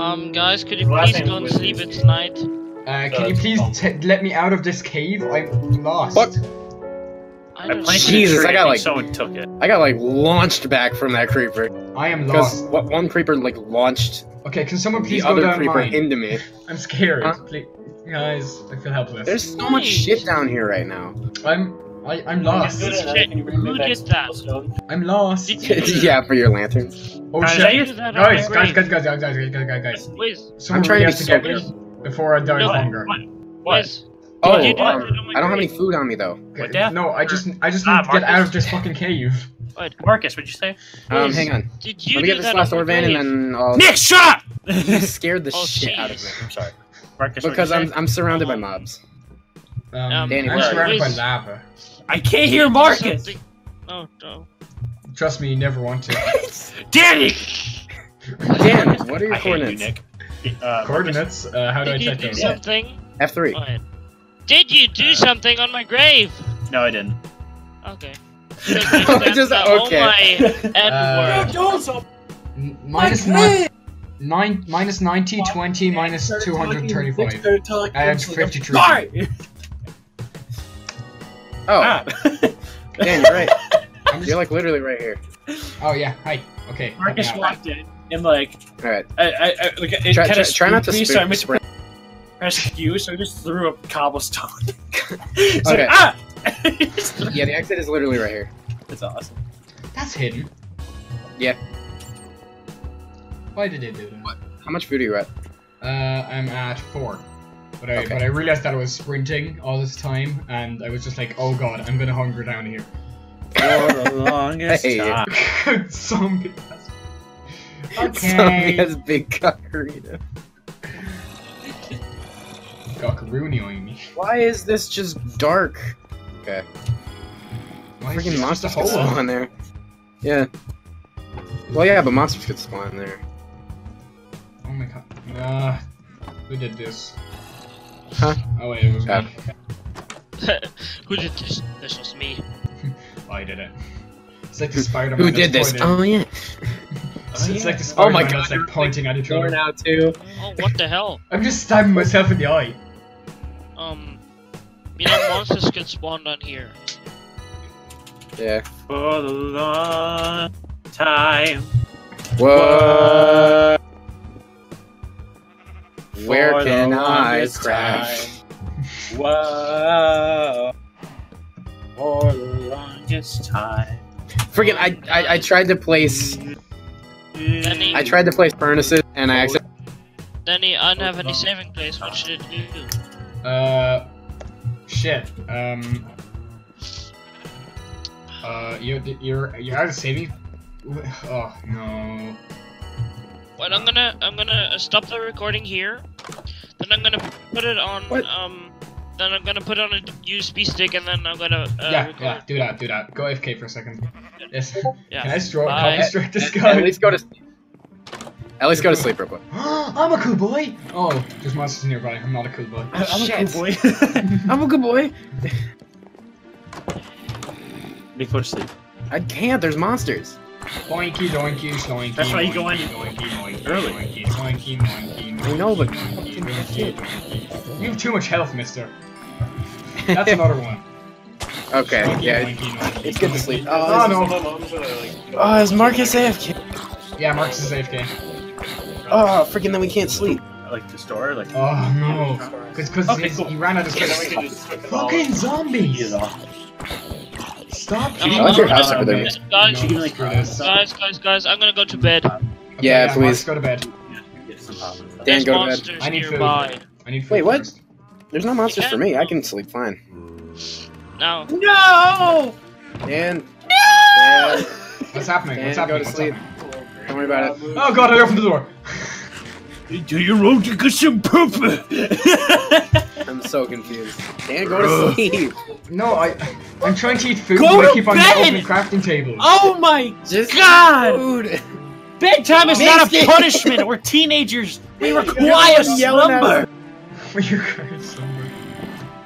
Um, guys, could you Last please name go and sleep? It's night. Uh, can you please t- let me out of this cave? I'm lost. What? I I planted see- Jesus, tree. I got, think like- someone took it. I got like launched back from that creeper I am because lost. what one creeper like launched Okay, can someone please the go other down creeper mine? into me. I'm scared. Huh? Please, guys, I feel helpless. There's so much shit down here right now. I'm I, I'm lost. Shit, who did that? I'm lost. Did you do yeah, for your lanterns. Oh Guys, shit! I used Guys, guys, guys, guys, guys, guys, guys, guys, guys. Wait, Someone trying to to get so me before I die No, of What? What? What? Oh, did you do um, that on my I don't have any food on me though. What the- No, I just I just Ah, need to get out of this fucking cave. What, Markus, what'd you say? Um, hang on. Did you Let me get this last on my ore van and then I'll. Nick, shut You up! scared the Oh, shit out of me. I'm sorry. Markus, Because I'm? I'm surrounded by mobs. Um, Um, Danny, I'm surrounded by lava. I can't hear Markus! Something- Oh no. Trust me, you never want to. Danny! Dan, what are your I hate you, coordinates? Nick. Uh, Coordinates? Uh, how do I Did you check do those? something? F3. Wait. Did you do something on my grave? No, I didn't. Okay. Just okay. Uh, N-word. N- minus nine, nine, minus 90, 20, minus 235. I have 53. Oh, Ah. Dan, you're right. I'm just, You're like literally right here. oh yeah, hi. Okay. Markus walked in and like All right. I, I, I like it Try, kind try, try not to me, spook, so I went to sprint. press Q, so I just threw up cobblestone. it's Okay. like, ah! Yeah, the exit is literally right here. That's awesome. That's hidden. Yeah. Why did it do that? How much food are you at? Uh, I'm at four. But I, Okay. but I realized that I was sprinting all this time, and I was just like, oh god, I'm gonna hunger down here. For the longest Hey. time. Zombie. Somebody Okay. has big cockerita. Cockaroony on me. Why is this just dark? Okay. Why is Freaking this monsters just a could spawn there. Yeah. Well, yeah, but monsters could spawn there. Oh my god. Uh, who did this? Huh? Oh wait, it was Uh, me. Who did this? This was me. I did it. It's like the Spider-Man. Who did this? pointing- Oh yeah. It's, it's like the Oh Spider-Man my God, that's like pointing at each other. now too. Oh, what the hell? I'm just stabbing myself in the eye. Um, you know, monsters can spawn down here. Yeah. For the long time. What? Where can I longest crash? Whoa. For the longest time. Freaking! I, I I tried to place Danny, I tried to place furnaces and I accidentally. Danny, I don't have any saving place. What should I do? Uh, shit. Um. Uh, you you're you have a saving. Oh no. Well, I'm gonna I'm gonna stop the recording here. Then I'm gonna put it on What? um. Then I'm gonna put it on a USB stick, and then I'm gonna uh, yeah, record. yeah. Do that. Do that. Go AFK for a second. Yes. Yeah. Can I stroke? Bye. Copy strike this At, guy? at least go to. At least go to sleep real quick. I'm a cool boy. Oh, there's monsters nearby. I'm not a cool boy. I'm a cool boy. I'm a good boy. Before sleep. I can't. There's monsters. Boinky doinky sloinky. That's why you go in doinky, doinky, early. Doinky doinky doinky. I know, but- doinky, doinky, doinky. You have too much health, Mister. That's another one. Okay. Doinky, Yeah. doinky, doinky, It's good to sleep. Ah, oh Oh, no. Oh, is Markus AFK? Yeah, Markus is AFK. Oh, freaking! Then we can't sleep. Like the store, like. Oh no. Because because Okay, cool. he ran out of space. Fucking zombies! Stop I like your house over there. Guys, No, like, guys, guys, guys, I'm gonna go to bed. Okay, Yeah, Markus, please. go to bed. Dan, There's go to bed. I need food. I need food Wait, what? first. There's no monsters for me. I can sleep fine. Now, No! Dan. Dan. What's happening? Dan, What's go happening? to sleep. happening? Don't worry about it. Oh god, I opened the door. Do your own to get some poop. I'm so confused. Dan, go to sleep. No, I, I'm trying to eat food, Go but I to keep on bed! opening crafting tables. oh my Just God! Food. Bedtime is not a punishment. We're teenagers. We require You're yelling at slumber. For your guys somewhere.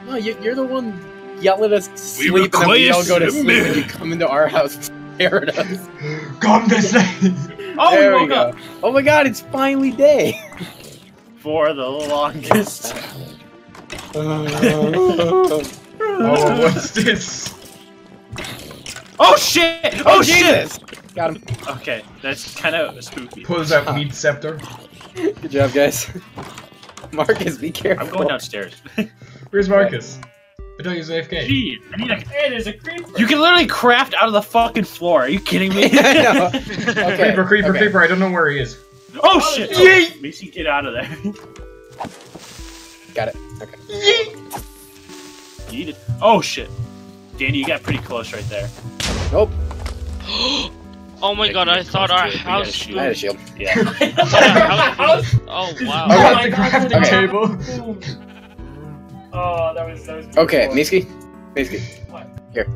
No, you- you're the one yelling at us to We sleep, and then we all go to sleep slumber. when you come into our house and stare at us. Come to sleep. Oh, there we we go. up. Oh my god, it's finally day. For the longest. Oh, what's this? Oh shit! Oh, oh shit! Jesus! Got him. Okay, that's kind of spooky. Pulls out meat scepter. Good job, guys. Markus, be careful. I'm going downstairs. Where's Markus? I thought he was AFK. Gee, I need a. Hey, there's a creeper. You can literally craft out of the fucking floor. Are you kidding me? I know. Okay, creeper, creeper, okay. creeper. I don't know where he is. Oh shit! Oh, Yeet! Macy, get out of there. Got it. Okay. You need it. Oh shit! Danny, you got pretty close right there. Nope. oh my god, I thought our We gotta house. shoot. I had a shield. Yeah. House- Oh wow. I got Okay. the crafting Okay. table. Oh, that was that was. Okay, Miski. Miski. Here.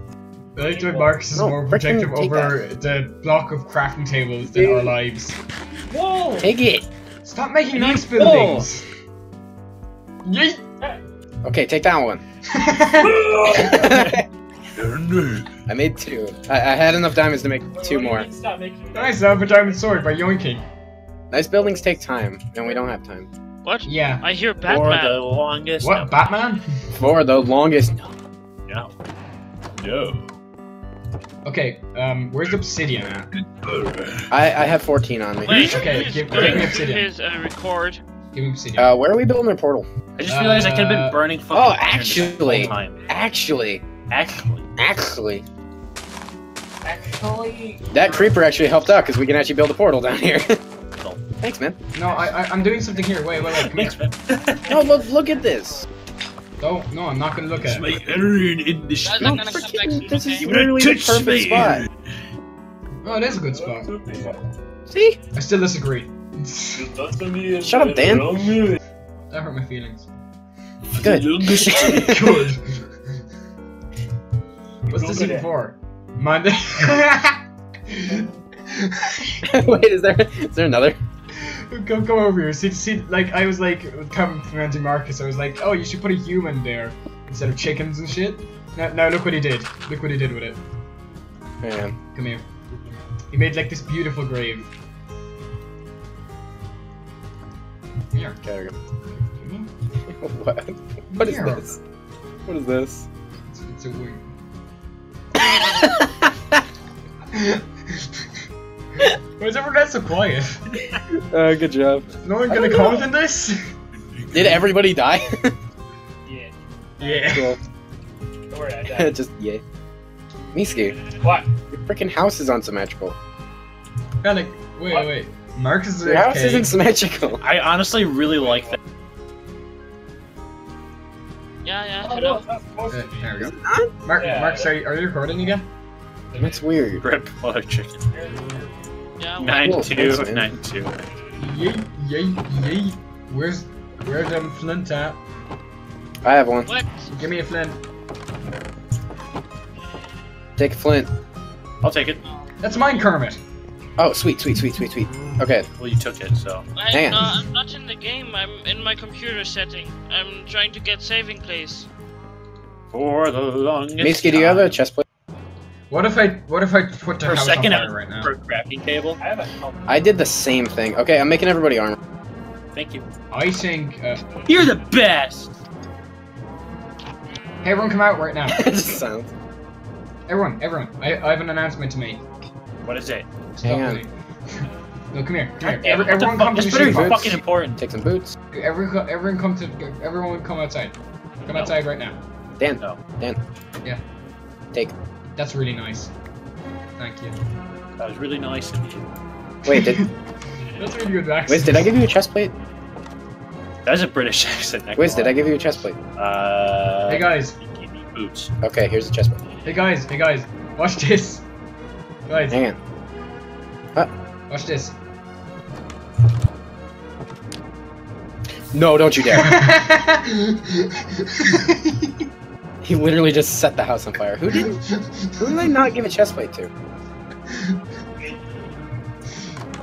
I like that Markus is No, more protective take over the block of crafting tables than our lives. Whoa! Take it. Stop making nice buildings. Yeet! Okay, take that one. I made two. I, I had enough diamonds to make two more. Stop making. nice, I have a diamond sword by yoinking. Nice buildings take time, and we don't have time. What? Yeah. I hear Batman. For the longest. What, Batman? For the longest. No. No. Okay, um, where's obsidian at? I, I have 14 on me. Wait, Okay, give- give me obsidian. his uh, record? Give me obsidian. Uh, where are we building our portal? I just realized I could have Uh, been burning fucking. oh, iron this actually. whole time. Actually, Actually. actually, Actually. that creeper actually helped out because we can actually build a portal down here. Thanks, man. no, I, I, I'm doing something here. Wait, wait, wait, come here. Thanks, man. No, look, look at this. No, no, I'm not gonna look at my it. iron in the Guys, I'm No, gonna come back freaking- this is okay? Literally the perfect me? spot. Oh, it is a good spot. See? I still disagree. Shut up, Dan. That hurt my feelings. Good. Good. What's this even for? Monday. Wait, is there is there another? Come, come over here. See, see, like I was like complimenting Markus. I was like, oh, you should put a human there instead of chickens and shit. Now, now look what he did. Look what he did with it. Man. Come here. He made like this beautiful grave. Here. Okay, there go. Come. What? What is this? What is this? It's, it's a wing. Why is everyone else so quiet? Uh, good job. No one gonna don't comment on this? Did everybody die? Yeah. Yeah. cool. Don't worry, I died. Just yay. Miski, What? your freaking house is unsymmetrical. Yeah, like, wait, What? wait. Markus is Your house AFK. isn't symmetrical. I honestly really like that. Yeah, yeah, hello. Uh, there we go. Not? Mark, Yeah. Markus, are you, are you recording again? That's weird. Rip mother chicken. Yeah, Nine Cool, two thanks, nine two. Yay, yay, yay. Where's, where's them flint at? I have one. what? Give me a flint. Take a flint. I'll take it. That's mine, Kermit. Oh, sweet, sweet, sweet, sweet, sweet. Okay. Well, you took it, so. I, Hang no, on. I'm not in the game. I'm in my computer setting. I'm trying to get saving place. For the longest. Miski, do you have a chest plate? What if I, what if I put the For house second, on I fire right now? for a crafting table. I have a help. I did the same thing. Okay, I'm making everybody armor. Thank you. I think, uh, You're the best. hey, everyone come out right now. Just silence. Everyone, everyone, I, I have an announcement to make. What is it? Stop Hang on. No, come here, come here. Every, what the everyone fuck? come to the better be shooting boots. fucking important. Take some boots. Everyone, everyone come to, everyone come outside. Come No. outside right now. Dan. No. Dan. Yeah. Take. That's really nice. Thank you. That was really nice of you. Wait, did That's really good accent. Wiz, did I give you a chest plate? That's a British accent. not Wiz, did I give you a chest plate? Uh. Hey guys, you Give me boots. Okay, here's the chest plate. hey guys, hey guys, watch this. Guys, Hang on. watch this. No, don't you dare. he literally just set the house on fire. Who did who did I not give a chest plate to?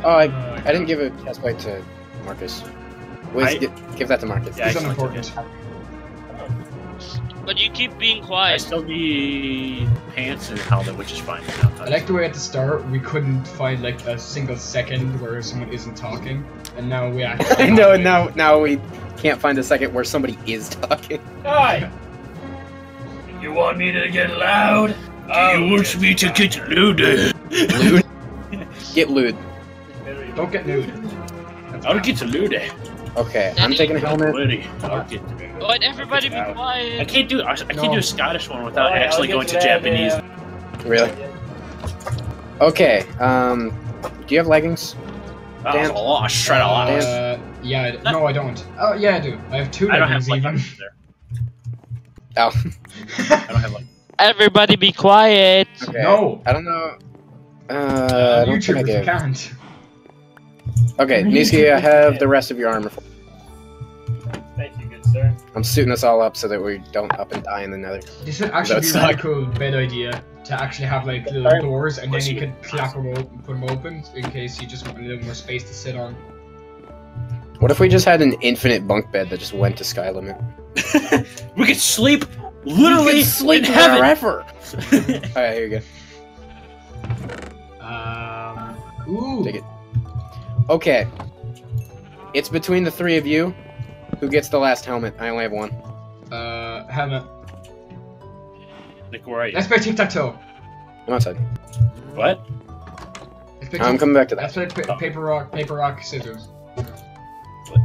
Oh, I, I didn't give a chest plate to Markus. Wiz, I- gi- give that to Markus. Yeah, It's I unimportant. took it. But you keep being I quiet. still need pants and helmet, which is fine. I like the way at the start we couldn't find like a single second where someone isn't talking, and now we actually. I know. and Now, now we can't find a second where somebody is talking. Hi. You want me to get loud? Do you want me to get louder? Lewd. Get lewd. Don't get nude. I'll get louder. Okay, I'm taking a helmet. Ready. I'll get. But everybody be quiet. I quiet. can't do. I can't No. do a Scottish one without Alright, actually going get to that, Japanese. yeah. Really? Okay. Um, do you have leggings? That Dan- was a lot. I shred a lot. Uh, yeah. I d- No, I don't. Oh, yeah, I do. I have two I don't have leggings even. There. Oh. I don't have like. Everybody be quiet. Okay. No. I don't know. Uh, I don't think I YouTubers, you can't. Okay, Miski, I have the rest of your armor. Thank you, good sir. I'm suiting us all up so that we don't up and die in the nether. This would actually be That's a really cool bed idea to actually have like little doors and then you you. could clap them open, put them open in case you just want a little more space to sit on. What if we just had an infinite bunk bed that just went to sky limit? we could sleep literally could sleep in heaven. forever. Alright, here you go. Um. Ooh. Take it. Okay. It's between the three of you. Who gets the last helmet? I only have one. Uh, helmet. Nick, where are you? Let's play tic tac toe. I'm outside. What? I'm coming back to that. let's that. play pa- paper rock, paper rock, scissors.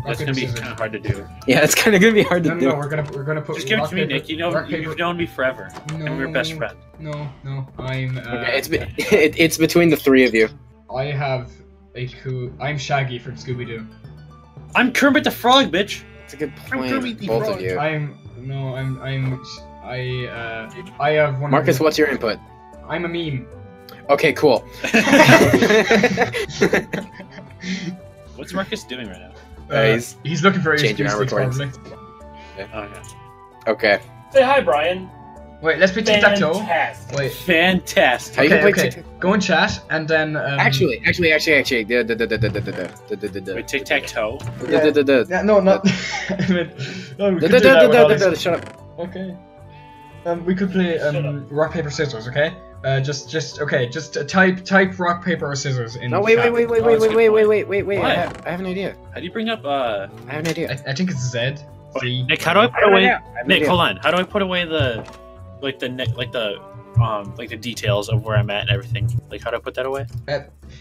That's gonna be kind of hard to do. Yeah, it's kind of gonna be hard to No, no, do. no, we're gonna we're gonna put. Just give it to me, paper, Nick. You know, you've known me forever, No, and we're best friends. No, no, I'm. Uh, Okay, it's be- it, it's between the three of you. I have a cool. I'm Shaggy from Scooby Doo. I'm Kermit the Frog, bitch. It's a good I'm point, Kermit the both Frog. of you. I'm no, I'm I'm I uh I have one. Markus, Of, what's your input? I'm a meme. Okay, cool. What's Markus doing right now? Uh, he's he's looking for his changing our acoustics, recordings. probably. Oh, yeah. okay. Say hi, Brian. Wait, let's play tic tac toe. Wait. Fantastic. How you Okay, can play okay. tic- Go in chat and then. Um, Actually, actually, actually, actually, duh, duh, duh, duh, duh, duh, duh, duh. Wait, tic tac toe. Duh, duh, duh, duh. Yeah, no, not. I mean, no, we Duh, could duh, do duh, that duh, with duh, all duh, these- duh, Shut up. Okay. Um, we could play Shut um rock paper scissors. Okay. Uh, just just okay. Just uh, type type rock paper or scissors in. No, wait, wait, wait, wait, Oh, wait, that's a wait, wait, wait, wait, wait, wait. I have, I have an idea. How do you bring up? uh... I have an idea. I, I think it's Z. Z. Nick, how do I I put have an away? idea. I Nick, hold on. How do I put away the, like the ne- like the um like the details of where I'm at and everything? Like how do I put that away?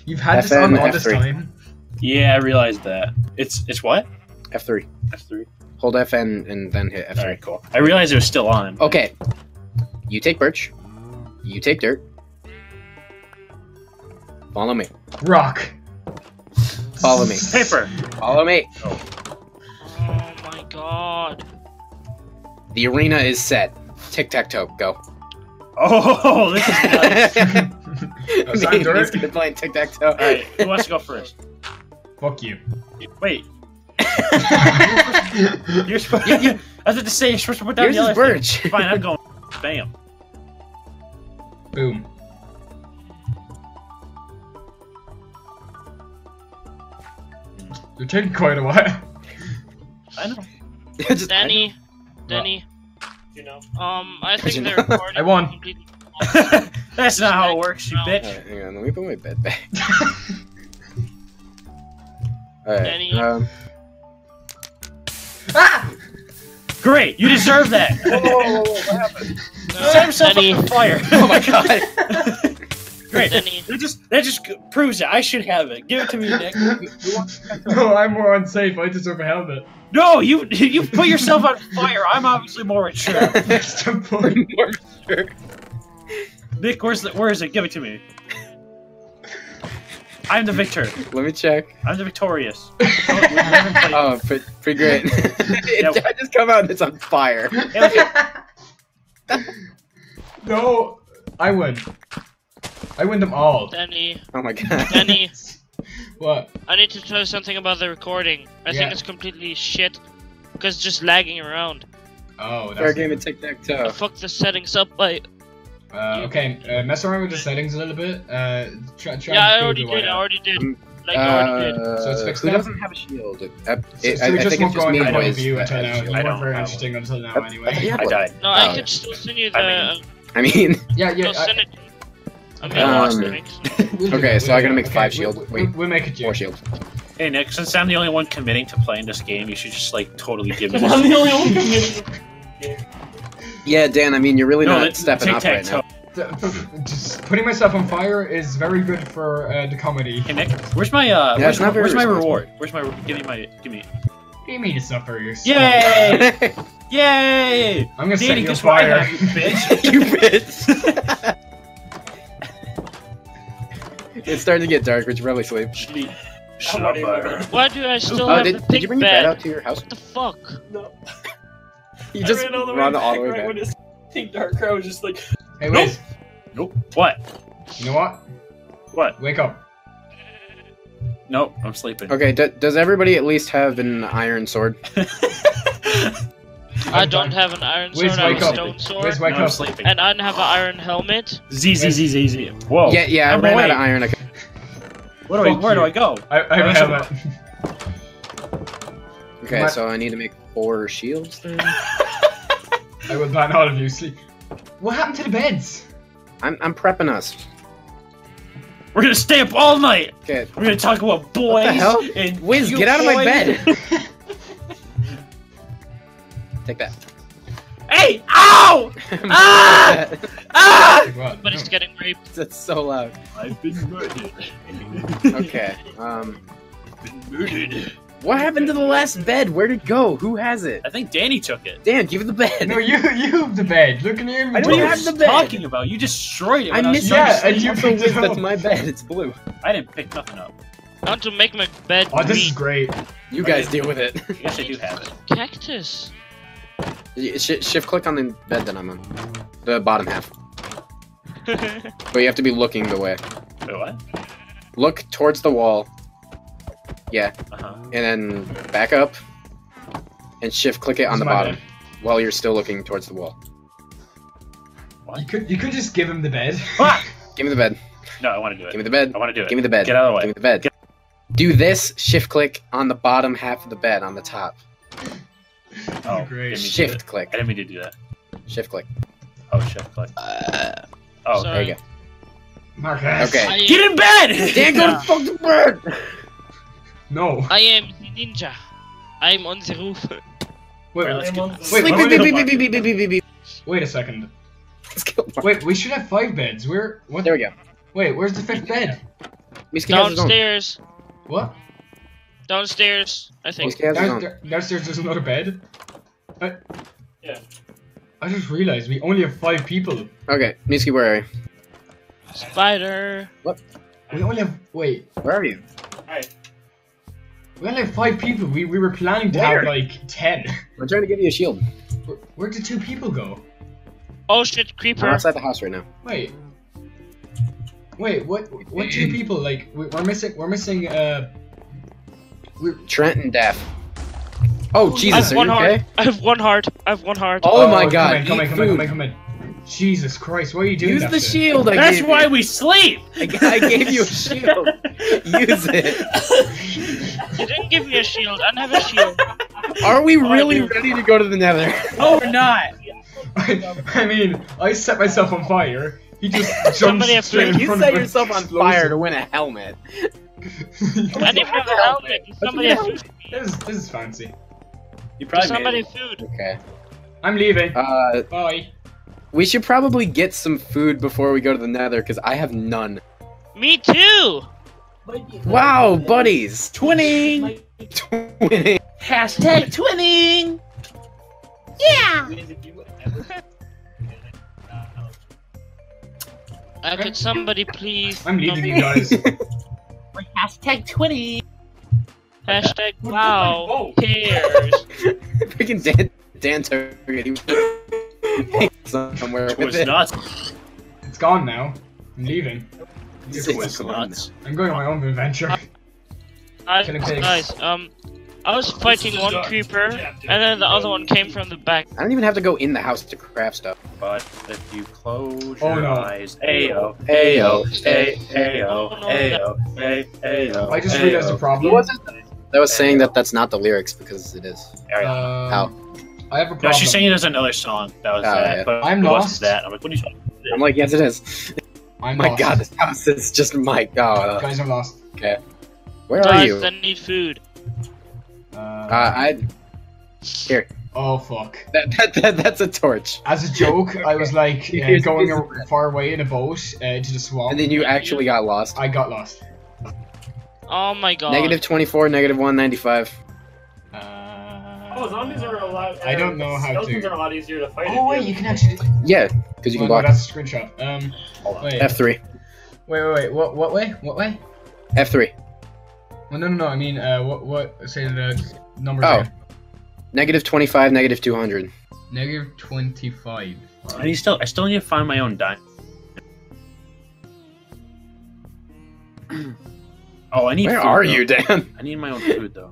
You've had this on all this F3. time. Yeah, I realized that. It's it's what? F3. F three. Hold FN and then hit F3. right, cool. I realized it was still on. Okay. You take birch. You take dirt. Follow me. Rock. Follow me. Paper. Follow me. Oh my god. The arena is set. Tic tac toe. Go. Oh, this is nice. That's not dirt. He's gonna play tic tac toe. All right, who wants to go first? Fuck you. Wait, you're supposed. You- you- I was about to say you're supposed to put down Yours the is other thing. birch. Fine, I'm going. Bam. Boom. You're taking quite a while. I know. Just- Danny, Danny, You know. um, I How'd think you the know? recording I won. That's not how it works, you No. bitch. Alright, hang on, let me put my bed back. Alright. Danny. Um, ah! Great, you deserve that. Uh, Set himself Danny, up on fire. oh my god! Great. Danny, That just that just proves it. I should have it. Give it to me, Nick. no, I'm more unsafe. I deserve a helmet. No, you you put yourself on fire. I'm obviously more mature. That's the point. More sure. Nick, where's the where is it? Give it to me. I'm the victor. Let me check. I'm the victorious. Oh, we haven't played- pretty, pretty great. it, Yeah. I just come out and it's on fire. Yeah, okay. No, I win. I win them all. Danny, Oh my god. Danny. What? I need to tell you something about the recording. I Yeah. think it's completely shit because it's just lagging around. Oh, Fair game of tic tac I toe. fucked the settings up by. Uh, okay, uh, mess around with the settings a little bit. Uh, try, try Yeah, I already did. I already did. I'm- like you already did. Uh, So it's fixed who now? doesn't have a shield? Uh, So, it, so I, we I just think won't it's go just on me the and point boys. view until now. shields. You I weren't don't very interesting until now, anyway. I- yeah, I died. No. I could still send you the. I mean- uh, I mean, Yeah, yeah. I'll send it. I mean, I lost Um, it. thanks. we'll do Okay, so I do gotta make five we- shield. we- Wait. we'll make it four shields. Hey Nick, since I'm the only one committing to playing this game, you should just like totally give me I'm the only one committed. Yeah, Dan. I mean, you're really No, not stepping up right now. Tic-tac-toe. Just putting myself on fire is very good for uh, the comedy. Hey Nick, where's my uh? Yeah, where's, it's not very where's my reward? Where's my? Give me my. Give me. What do you mean it's not very useful? Yay! Yay! I'm gonna set you on guess what I fire. have, you bitch. you bitch. it's starting to get dark. We should probably sleep. Sleep. I'm Slumber. Why do I still Oh, have did, the did you bring your bed bed? out to your house? What the fuck? No. You just I ran all the way run back all the way right back. when it's pink dark. I was just like, Hey, wait. Nope. What? You know what? What? Wake up. Nope. I'm sleeping. Okay, d- does everybody at least have an iron sword? I don't have an iron Where's sword, I have a stone sword, Where's wake No, I'm up? sleeping. and I don't have an iron helmet. Z Z Z Z Z. Whoa. Yeah, yeah, I I'm ran out of iron. Okay. Where do I? Fuck Where do. I go? I, I have a Where's the- helmet. Okay, My- so I need to make four shields then. I will ban all of you. Sleep. What happened to the beds? I'm, I'm prepping us. We're gonna stay up all night. Okay. We're gonna talk about boys. What the hell? And Wiz, you get out of my bed. Take that. Hey! Ow! Ah! Ah! Like what? But it's getting raped. That's so loud. I've been murdered. Okay. Um. been murdered. What happened to the last bed? Where'd it go? Who has it? I think Danny took it. Dan, give it the bed. No, you you have the bed. Look in your I What don't are you inventory. have the bed. talking about? You destroyed it. I when I was missed trying to Yeah, and you Also, picked it Wiz, that's my bed. It's blue. I didn't pick nothing up. I want to make my bed Oh, this is great. You guys deal with it. I guess I do have it. Cactus. Sh- shift click on the bed that I'm on. The bottom half. But you have to be looking the way. Wait, what? Look towards the wall. Yeah, Uh huh. and then back up. And shift click it on This the bottom bed. while you're still looking towards the wall. You could you could just give him the bed. Fuck! Give me the bed. No, I want to do it. Give me the bed. I want to do it. Give me the bed. Get out of the way. Give me the bed. Get- Do this, shift click on the bottom half of the bed on the top. Oh, Great. didn't mean to do Shift click. I didn't mean to do that. Shift click. Oh, shift click. Uh, Oh, Sorry. There you go. Markus. Okay. I, Get in bed! Dan, go to fuck the bed! No. I am the ninja. I'm on the roof. Wait, Alright, let's I'm on the- Wait, Sleep, wait, beep, wait, beep, wait. beep, beep, beep, beep, beep, beep. wait a second. Let's kill Wait, we should have five beds. Where? What? There we go. Wait, where's the fifth bed? Miski has. Downstairs. What? Downstairs. I think. Miski has. Down, downstairs there's another bed. I, Yeah. I just realized we only have five people. Okay, Miski, where are you? Spider. What? We only have wait. Where are you? Alright. We only have five people. We we were planning to Where? have like ten. I'm trying to give you a shield. Where, where did two people go? Oh shit, I'm creeper. outside the house right now. Wait. Wait, what? What two people? Like we- we're missing. We're missing. Uh. We're, Trent and Daff. Oh, I Jesus, have are one you heart. okay? I have one heart. I have one heart. Oh my God! come god, in, come eat in, come in, come in, come in. Jesus Christ, what are you doing? Use the for? shield I That's gave why you. we sleep! I, I gave you a shield. Use it. You didn't give me a shield. I don't have a shield. Are we really dude. ready to go to the nether? No, we're not. I, I mean, I set myself on fire. He just jumped Somebody have straight in food. You front set of yourself on fire to win a helmet. I didn't have a helmet. Somebody have food. This is, this is fancy. You probably Somebody made food. Okay. I'm leaving. Uh, Bye. we should probably get some food before we go to the nether, because I have none. Me too. Wow, buddies! Twinning! Twinning. Hashtag twinning! Yeah! Uh, could somebody please? I'm leaving you guys. Hashtag twinning! Hashtag wow. Whoa. Cares. Freaking Dan, Dan took it. He somewhere It with was it. nuts. It's gone now. I'm leaving. It's It was gone nuts. I'm going on my own adventure. Guys, Killing pigs. guys, um, I was fighting one dark. creeper, Yeah, and then the other one came from the back. I don't even have to go in the house to craft stuff. But if you close Oh, your no. eyes, ayo, ayo, ay, ayo, ayo, ay, ayo. I just realized the problem. was That was saying that that's not the lyrics because it is. Um, How? I have a No, she's saying there's another song that was Oh, that, yeah. but I'm it lost. wasn't that. I'm like, what are you talking about? I'm like, yes, it is. I'm my lost. god, this house is just my god. Guys, I'm lost. Okay. Where are Guys, you? I need food. Uh, Uh, I. Here. oh fuck. That, that, that, that's a torch. As a joke, I was like uh, going a- far away in a boat uh, to the swamp. And then you actually got lost. I got lost. Oh my god. Negative 24, negative 195. Oh, zombies are a lot. I don't know how skeletons to- are a lot easier to fight. Oh wait, you can actually. Yeah, because you oh, can no, block. that's a screenshot. Um, Hold on. wait, F3. wait, wait, wait. What? What way? What way? F3. Well, no, no, no. I mean, uh, what? What? Say the number. Oh. Negative 25, negative 200. Negative twenty-five. I need still, I still need to find my own dime. Oh, I need. Where food, are though. you, Dan? I need my own food though.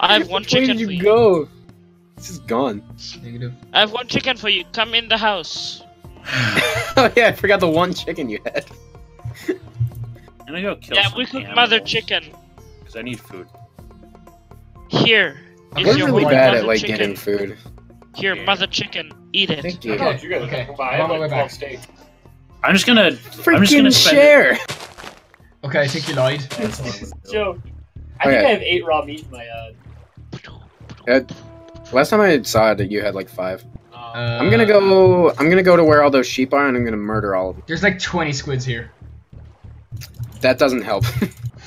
I have one chicken did for you you. go? This is gone. Negative. I have one chicken for you. Come in the house. oh yeah, I forgot the one chicken you had. I'm gonna go kill yeah, some we cook mother chicken. Because I need food. Here. I'm is We're your really bad mother at like chicken. getting food. Here, Yeah. mother chicken. Eat it. Thank you. don't know what you guys Okay, are buy. I I'm on my like way back. steaks. I'm just gonna. I'm just gonna Freaking spend. share. Okay, I think you lied. Joe, I Okay. think I have eight raw meat in my uh. Last time I saw it, you had like five. uh, I'm gonna go. I'm gonna go to where all those sheep are, and I'm gonna murder all of them. There's like 20 squids here. That doesn't help.